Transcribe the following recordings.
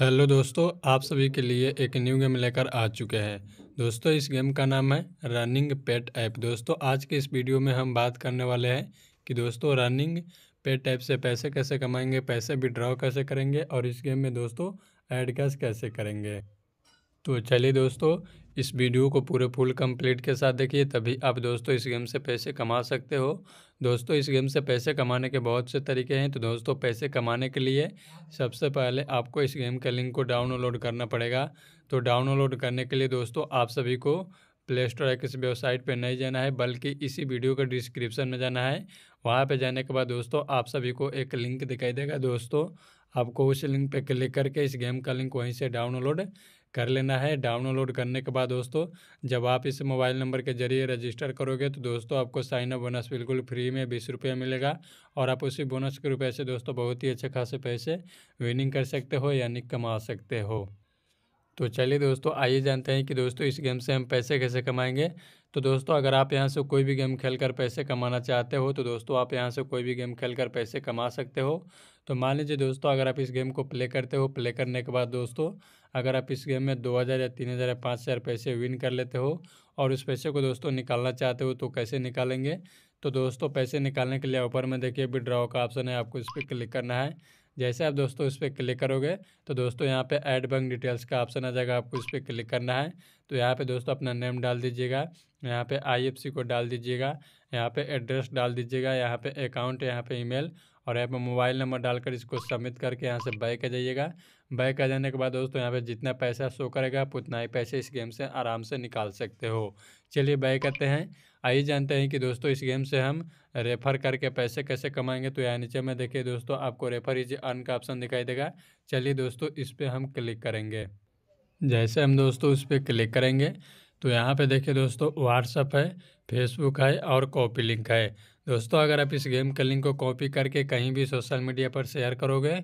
Hello दोस्तों, आप सभी के लिए एक न्यू गेम लेकर आ चुके हैं। दोस्तों, इस गेम का नाम है रनिंग पेट ऐप दोस्तों, आज के इस वीडियो में हम बात करने वाले हैं कि दोस्तों रनिंग पेट ऐप से पैसे कैसे कमाएँगे, पैसे विड्रॉ कैसे करेंगे और इस गेम में दोस्तों ऐड कैश कैसे करेंगे। तो चलिए दोस्तों, इस वीडियो को पूरे फुल कंप्लीट के साथ देखिए, तभी आप दोस्तों इस गेम से पैसे कमा सकते हो। दोस्तों, इस गेम से पैसे कमाने के बहुत से तरीके हैं। तो दोस्तों, पैसे कमाने के लिए सबसे पहले आपको इस गेम के लिंक को डाउनलोड करना पड़ेगा। तो डाउनलोड करने के लिए दोस्तों, आप सभी को प्ले स्टोर या किसी वेबसाइट पर नहीं जाना है, बल्कि इसी वीडियो के डिस्क्रिप्शन में जाना है। वहाँ पर जाने के बाद दोस्तों, आप सभी को एक लिंक दिखाई देगा। दोस्तों, आपको उस लिंक पर क्लिक करके इस गेम का लिंक वहीं से डाउनलोड कर लेना है, डाउनलोड करने के बाद दोस्तों, जब आप इस मोबाइल नंबर के ज़रिए रजिस्टर करोगे तो दोस्तों आपको साइन अप बोनस बिल्कुल फ्री में बीस रुपये मिलेगा और आप उसी बोनस के रुपये से दोस्तों बहुत ही अच्छे खासे पैसे विनिंग कर सकते हो यानी कमा सकते हो। तो चलिए दोस्तों, आइए जानते हैं कि दोस्तों इस गेम से हम पैसे कैसे कमाएँगे। तो दोस्तों, अगर आप यहाँ से कोई भी गेम खेलकर पैसे कमाना चाहते हो तो दोस्तों आप यहाँ से कोई भी गेम खेलकर पैसे कमा सकते हो। तो मान लीजिए दोस्तों, अगर आप इस गेम को प्ले करते हो, प्ले करने के बाद दोस्तों, अगर आप इस गेम में दो हज़ार या तीन हज़ार या पाँच हज़ार पैसे विन कर लेते हो और उस पैसे को दोस्तों निकालना चाहते हो तो कैसे निकालेंगे? तो दोस्तों, पैसे निकालने के लिए ऊपर में देखिए, विड्रॉ का ऑप्शन है, आपको इस पर क्लिक करना है। जैसे आप दोस्तों इस पर क्लिक करोगे तो दोस्तों यहाँ पे ऐड बैंक डिटेल्स का ऑप्शन आ जाएगा, आपको इस पर क्लिक करना है। तो यहाँ पे दोस्तों अपना नेम डाल दीजिएगा, यहाँ पे आईएफसी कोड डाल दीजिएगा, यहाँ पे एड्रेस डाल दीजिएगा, यहाँ पे अकाउंट, यहाँ पे ईमेल और यहाँ पे मोबाइल नंबर डालकर इसको सबमिट करके यहाँ से बैक आ जाइएगा। बैक आ जाने के बाद दोस्तों यहाँ पे जितना पैसा शो करेगा, आप उतना ही पैसे इस गेम से आराम से निकाल सकते हो। चलिए बैक करते हैं। आइए जानते हैं कि दोस्तों इस गेम से हम रेफ़र करके पैसे कैसे कमाएँगे। तो यहाँ नीचे में देखिए दोस्तों, आपको रेफ़र इज़ अर्न का ऑप्शन दिखाई देगा। चलिए दोस्तों इस पर हम क्लिक करेंगे। जैसे हम दोस्तों उस पर क्लिक करेंगे तो यहाँ पे देखिए दोस्तों व्हाट्सअप है फेसबुक है और कॉपी लिंक है। दोस्तों, अगर आप इस गेम के लिंक को कॉपी करके कहीं भी सोशल मीडिया पर शेयर करोगे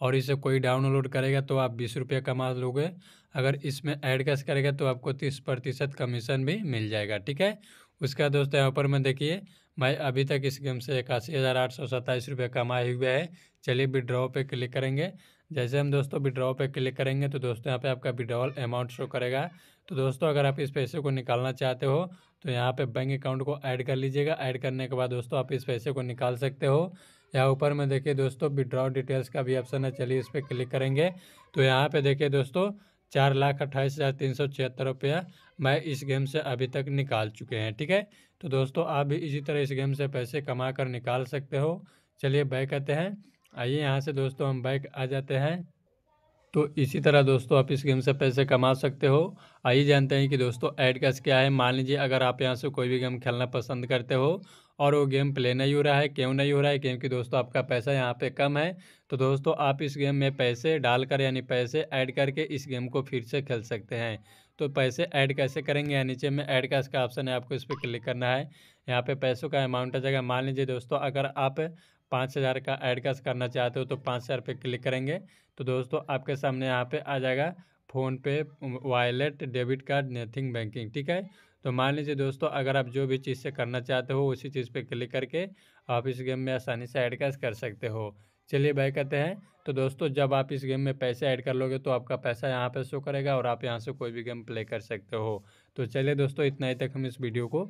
और इसे कोई डाउनलोड करेगा तो आप बीस रुपये कमा लोगे। अगर इसमें ऐड कैश करेगा तो आपको तीस प्रतिशत कमीशन भी मिल जाएगा, ठीक है? उसका दोस्तों, यहाँ पर मैं देखिए, मैं अभी तक इस गेम से इक्यासी हज़ार आठ सौ सत्ताईस रुपये कमाए हुए हैं। चलिए विड्रॉ पे क्लिक करेंगे। जैसे हम दोस्तों विड्रॉ पे क्लिक करेंगे तो दोस्तों यहाँ पे आपका विड्रॉल अमाउंट शो करेगा। तो दोस्तों अगर आप इस पैसे को निकालना चाहते हो तो यहाँ पे बैंक अकाउंट को ऐड कर लीजिएगा। ऐड करने के बाद दोस्तों आप इस पैसे को निकाल सकते हो। यहाँ ऊपर में देखिए दोस्तों विड्रॉ डिटेल्स का भी ऑप्शन है, चलिए इस पर क्लिक करेंगे। तो यहाँ पे देखिए दोस्तों, चार लाख अट्ठाईस हज़ार तीन सौ छिहत्तर रुपया मैं इस गेम से अभी तक निकाल चुके हैं, ठीक है? तो दोस्तों आप भी इसी तरह इस गेम से पैसे कमा कर निकाल सकते हो। चलिए बैक आते हैं। आइए यहाँ से दोस्तों हम बैक आ जाते हैं। तो इसी तरह दोस्तों आप इस गेम से पैसे कमा सकते हो। आइए जानते हैं कि दोस्तों ऐड कैश क्या है। मान लीजिए अगर आप यहाँ से कोई भी गेम खेलना पसंद करते हो और वो गेम प्ले नहीं हो रहा है, क्यों नहीं हो रहा है, क्योंकि दोस्तों आपका पैसा यहाँ पे कम है तो दोस्तों आप इस गेम में पैसे डालकर यानी पैसे ऐड करके इस गेम को फिर से खेल सकते हैं। तो पैसे ऐड कैसे करेंगे या नीचे में ऐड कैश का ऑप्शन है, आपको इस पर क्लिक करना है। यहाँ पे पैसों का अमाउंट आ जाएगा। मान लीजिए दोस्तों अगर आप पाँच हज़ार का कैश करना चाहते हो तो पाँच हज़ार पे क्लिक करेंगे। तो दोस्तों, आपके सामने यहाँ पे आ जाएगा PhonePe wallet debit card, net banking, ठीक है? तो मान लीजिए दोस्तों, अगर आप जो भी चीज़ से करना चाहते हो, उसी चीज़ पे क्लिक करके आप इस गेम में आसानी से ऐड कैश कर सकते हो। चलिए बाय करते हैं। तो दोस्तों, जब आप इस गेम में पैसे ऐड कर लोगे तो आपका पैसा यहाँ पे शो करेगा और आप यहाँ से कोई भी गेम प्ले कर सकते हो। तो चलिए दोस्तों, इतना ही तक हम इस वीडियो को